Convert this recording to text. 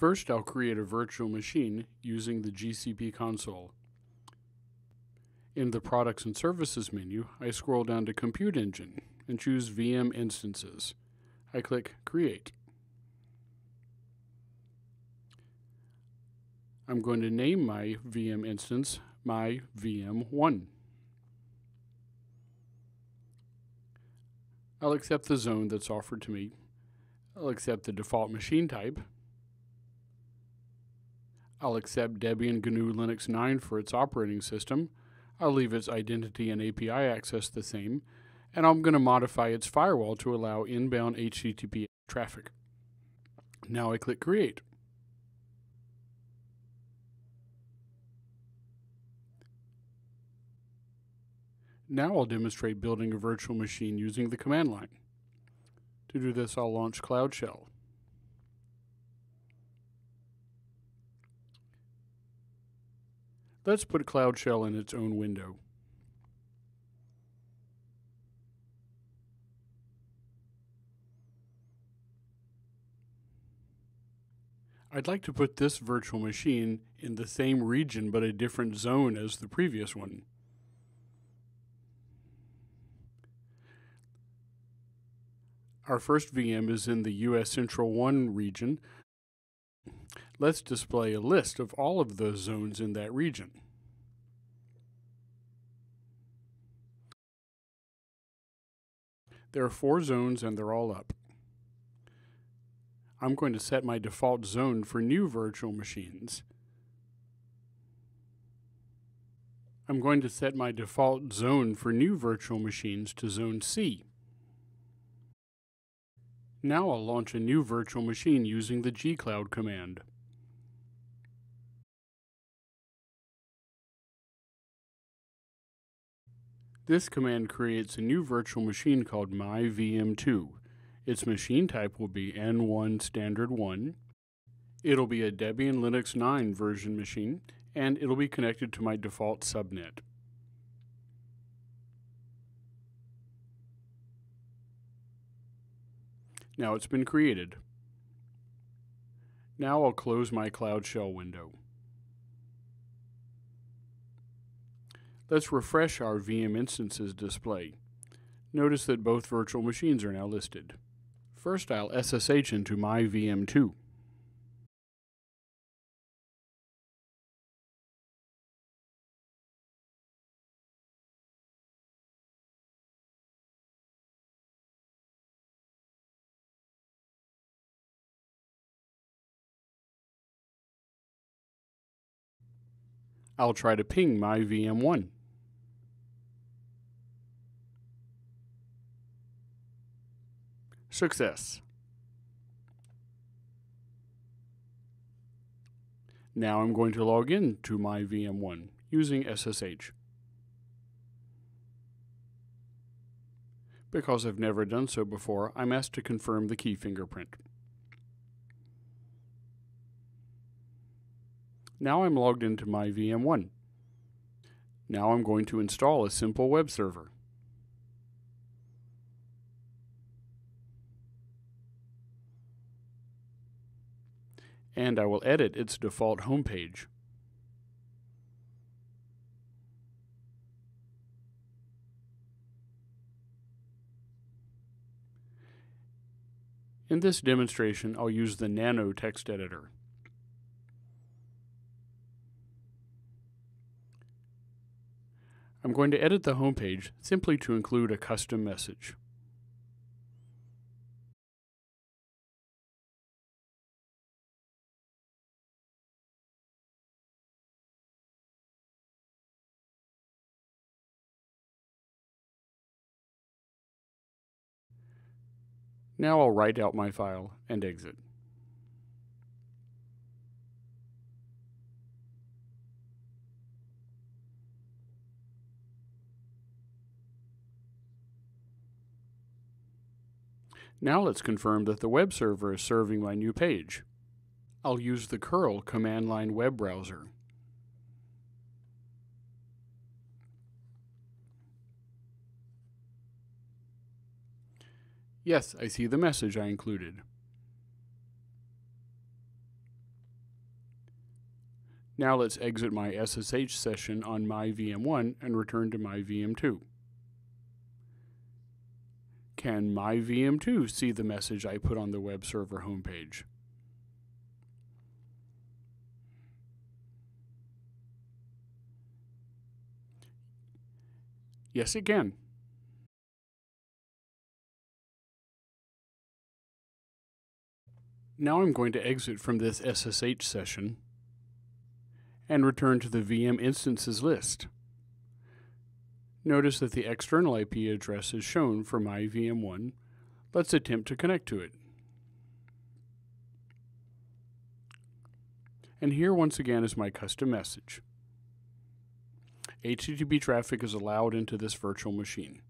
First, I'll create a virtual machine using the GCP console. In the Products and Services menu, I scroll down to Compute Engine and choose VM Instances. I click Create. I'm going to name my VM instance my VM1. I'll accept the zone that's offered to me. I'll accept the default machine type. I'll accept Debian GNU Linux 9 for its operating system. I'll leave its identity and API access the same, and I'm going to modify its firewall to allow inbound HTTP traffic. Now I click Create. Now I'll demonstrate building a virtual machine using the command line. To do this, I'll launch Cloud Shell. Let's put Cloud Shell in its own window. I'd like to put this virtual machine in the same region but a different zone as the previous one. Our first VM is in the US Central 1 region. Let's display a list of all of those zones in that region. There are four zones and they're all up. I'm going to set my default zone for new virtual machines. I'm going to set my default zone for new virtual machines to zone C. Now I'll launch a new virtual machine using the gcloud command. This command creates a new virtual machine called myVM2. Its machine type will be N1 Standard 1. It'll be a Debian Linux 9 version machine, and it'll be connected to my default subnet. Now it's been created. Now I'll close my Cloud Shell window. Let's refresh our VM instances display. Notice that both virtual machines are now listed. First I'll SSH into my VM2. I'll try to ping my VM1. Success. Now I'm going to log in to my VM1 using SSH. Because I've never done so before, I'm asked to confirm the key fingerprint. Now I'm logged into my VM1. Now I'm going to install a simple web server. And I will edit its default homepage. In this demonstration, I'll use the Nano text editor. I'm going to edit the homepage simply to include a custom message. Now I'll write out my file and exit. Now let's confirm that the web server is serving my new page. I'll use the curl command line web browser. Yes, I see the message I included. Now let's exit my SSH session on my VM1 and return to my VM2. Can my VM2 see the message I put on the web server homepage? Yes, it can. Now I'm going to exit from this SSH session and return to the VM instances list. Notice that the external IP address is shown for my VM1. Let's attempt to connect to it. And here once again is my custom message. HTTP traffic is allowed into this virtual machine.